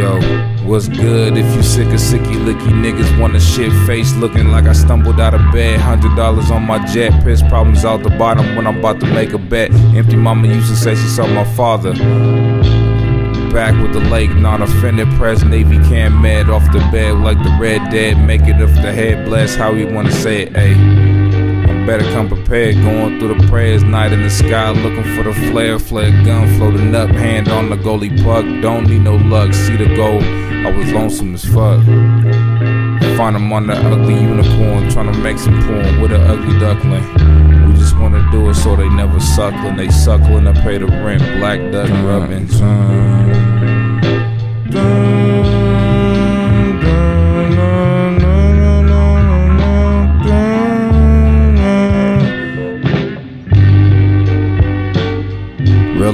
Yo, what's good if you sick of sicky licky niggas want a shit face looking like I stumbled out of bed. Hundred dollars on my jet, piss problems out the bottom when I'm about to make a bet. Empty mama used to say she saw my father. Back with the lake, not offended. Press Navy can mad off the bed like the red dead. Make it if the head bless how he wanna say it, ayy. Better come prepared, going through the prayers, night in the sky, looking for the flare, flare gun floating up, hand on the goalie puck. Don't need no luck, see the goal. I was lonesome as fuck. Find him on the ugly unicorn, trying to make some porn with an ugly duckling. We just wanna do it so they never suckling. They suckling to pay the rent. Black duck rubbing. Uh-huh.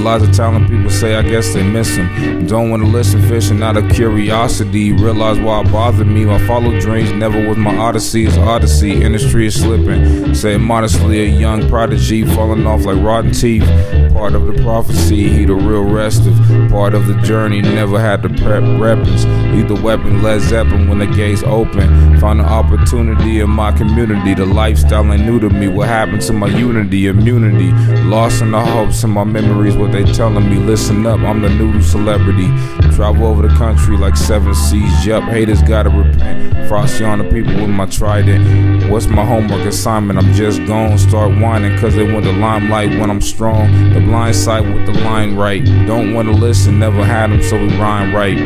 Realize the talent people say, I guess they miss him. Don't wanna listen, fishing out of curiosity. Realize why it bothered me. I follow dreams, never was my odyssey. It's odyssey, industry is slipping. Say modestly, a young prodigy falling off like rotten teeth. Part of the prophecy, he the real restive. Part of the journey, never had to prep weapons. The weapon, Led Zeppelin when the gates open. Find an opportunity in my community. The lifestyle ain't new to me. What happened to my unity, immunity? Lost in the hopes and my memories what they telling me. Listen up, I'm the new celebrity. Travel over the country like seven seas. Yup, haters gotta repent. Frosty on the people with my trident. What's my homework assignment? I'm just gone. Start whining cause they want the limelight when I'm strong. The blind side with the line right. Don't wanna listen, never had them, so we rhyme right.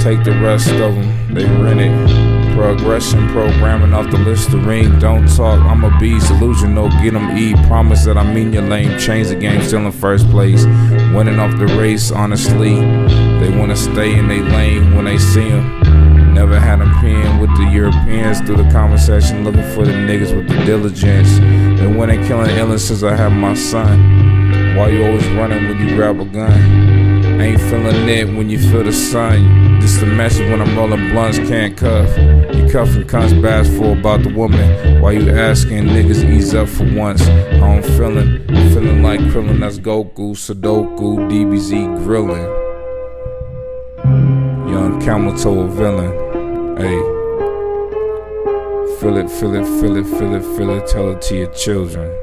Take the rest of them, they rent it. Progression programming off the Listerine. Don't talk, I'm a beast. Illusion, no get them E. Promise that I mean your lame. Change the game, still in first place. Winning off the race, honestly. They wanna stay in they lane when they see them. Never had them peeing with the Europeans through the conversation, looking for the niggas with the diligence. And when they killing illness since I have my son. Why you always running when you grab a gun? When you feel the sun. This the message when I'm rolling blunts, can't cuff. You cuffing cunts bass for about the woman. Why you asking niggas ease up for once? How I'm feeling, feeling like Krillin, that's Goku, Sudoku, DBZ grilling. Yungcameltoe villain. Hey. Feel it, feel it, feel it, feel it, feel it, tell it to your children.